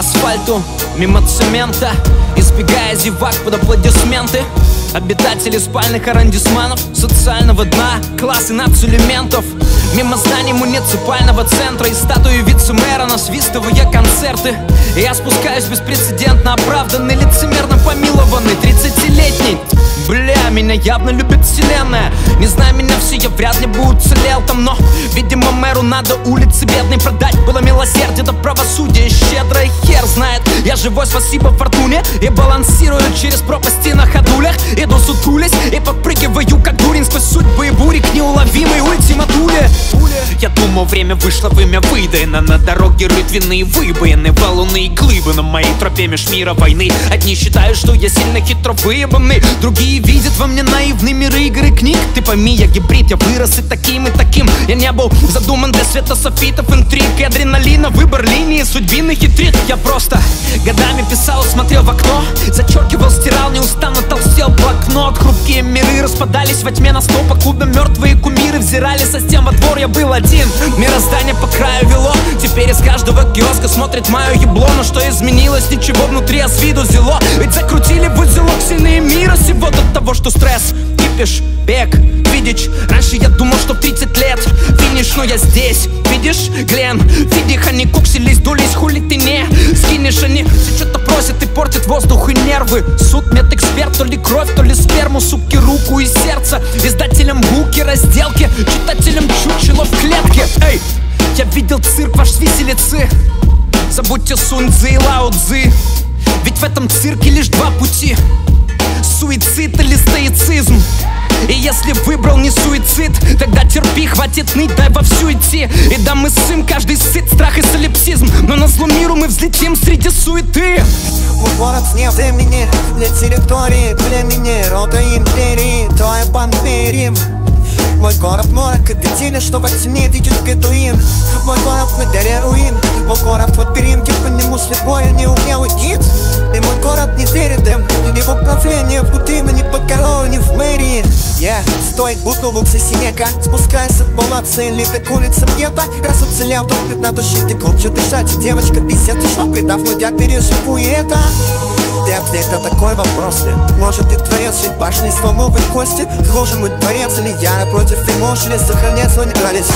асфальту, мимо цемента Избегая зевак под аплодисменты. Обитатели спальных арендисманов Социального дна, классы нацэлементов Мимо зданий муниципального центра И статуи вице-мэра, насвистывая концерты. Я спускаюсь беспрецедентно оправданный Лицемерно помилованный 30-летний Бля, меня явно любит вселенная. Не знаю меня все, я вряд ли бы уцелел там Но, видимо, мэру надо улицы бедной продать. Было милосердие, да правосудие щедрое Хер знает, я живой, спасибо фортуне. И балансирую через пропасти на ходулях. Иду сутулясь и подпрыгиваю, как дурень Сквозь судьбы и бури к неуловимой ультиматуле Думал, время вышло, вымя выдано. На дороге рытвенные выбоины Валуны и глыбы. На моей тропе меж мира войны. Одни считают, что я сильно хитро выебанный Другие видят во мне наивный мир игры книг. Ты пойми, я гибрид, я вырос и таким, и таким. Я не был задуман для света софитов, интриг и адреналина. Выбор линии, судьбины хитрит. Я просто годами писал, смотрел в окно Зачеркивал, стирал, неустанно толстел блокнот Хрупкие миры распадались во тьме на сто Покуда мертвые кумиры взирали со стен во двор. Я был один, мироздание по краю вело. Теперь из каждого киоска смотрит мое ебло. Но что изменилось, ничего внутри, а с виду зело. Ведь закрутили в узелок сильные мира сего До того, что стресс, кипиш, бег, видишь? Раньше я думал, что в 30 лет финиш, но я здесь Видишь, Глен, видишь, они куксились, дулись, хули ты не Скинешь, они все что-то просят и портят воздух и нервы. Суд, ли кровь, то ли сперму Суки, руку и сердце. Издателям буки, разделки Читателям чучело в клетке. Эй, я видел цирк, ваш виселицы. Забудьте Сунь Цзы и Лао Цзы. Ведь в этом цирке лишь два пути. Суицид или стоицизм. И если выбрал не суицид, тогда терпи, хватит ныть, дай вовсю идти. И да мы сын, каждый сыт, страх и солипсизм Но на зло миру мы взлетим среди суеты. Мой город не времени Для территории племени Рода империи Твоя пантерим мой город морок и петили, что во тьме видит бедуин. Мой город на горе руин Мой город в лабиринте, по нему слепой, не умелый гид И мой город не И его правление в не король, не в мэрии. Я стой, будто лук снега Спускайся по цели, так улица где-то Раз уцелел, то надо жить и глубже дышать. Девочка, бесед, что придав, но я переживу и это. Ты на такой вопрос ли? Может ты творец, жить башней сломовой кости. Должен быть дворец или я напротив Ты можешь сохранять свой нейтралитет